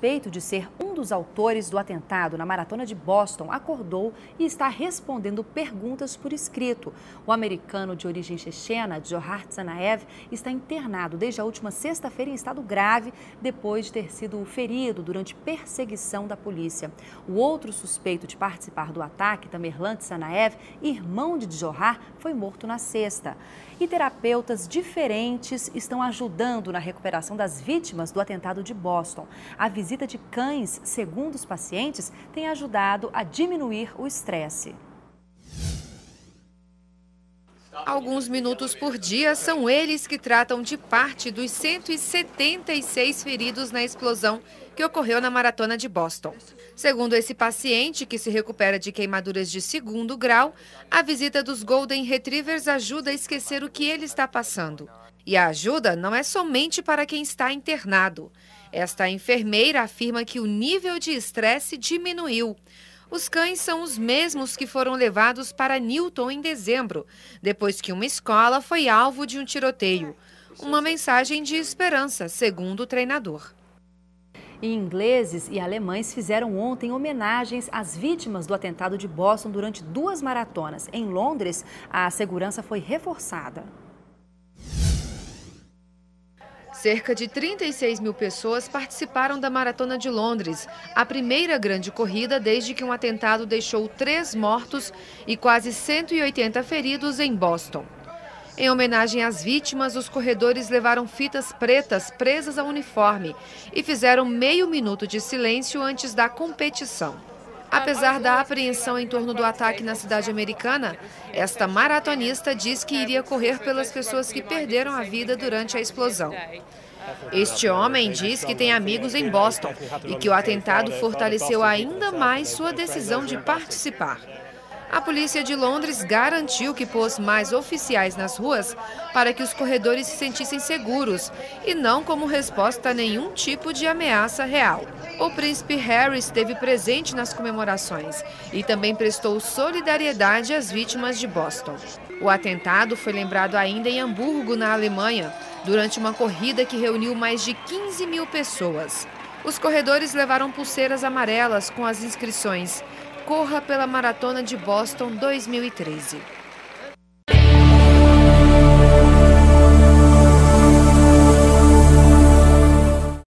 suspeito de ser dos autores do atentado na maratona de Boston acordou e está respondendo perguntas por escrito. O americano de origem chechena, Johar Tsanaev, está internado desde a última sexta-feira em estado grave, depois de ter sido ferido durante perseguição da polícia. O outro suspeito de participar do ataque, Tamerlan Tsanaev, irmão de Johar, foi morto na sexta. E terapeutas diferentes estão ajudando na recuperação das vítimas do atentado de Boston. A visita de cães, segundo os pacientes, tem ajudado a diminuir o estresse. Alguns minutos por dia são eles que tratam de parte dos 176 feridos na explosão que ocorreu na maratona de Boston. Segundo esse paciente, que se recupera de queimaduras de segundo grau, a visita dos Golden Retrievers ajuda a esquecer o que ele está passando. E a ajuda não é somente para quem está internado. Esta enfermeira afirma que o nível de estresse diminuiu. Os cães são os mesmos que foram levados para Newton em dezembro, depois que uma escola foi alvo de um tiroteio. Uma mensagem de esperança, segundo o treinador. Ingleses e alemães fizeram ontem homenagens às vítimas do atentado de Boston durante duas maratonas. Em Londres, a segurança foi reforçada. Cerca de 36 mil pessoas participaram da Maratona de Londres, a primeira grande corrida desde que um atentado deixou três mortos e quase 180 feridos em Boston. Em homenagem às vítimas, os corredores levaram fitas pretas presas ao uniforme e fizeram meio minuto de silêncio antes da competição. Apesar da apreensão em torno do ataque na cidade americana, esta maratonista diz que iria correr pelas pessoas que perderam a vida durante a explosão. Este homem diz que tem amigos em Boston e que o atentado fortaleceu ainda mais sua decisão de participar. A polícia de Londres garantiu que pôs mais oficiais nas ruas para que os corredores se sentissem seguros e não como resposta a nenhum tipo de ameaça real. O príncipe Harry esteve presente nas comemorações e também prestou solidariedade às vítimas de Boston. O atentado foi lembrado ainda em Hamburgo, na Alemanha, durante uma corrida que reuniu mais de 15 mil pessoas. Os corredores levaram pulseiras amarelas com as inscrições Corra pela Maratona de Boston 2013.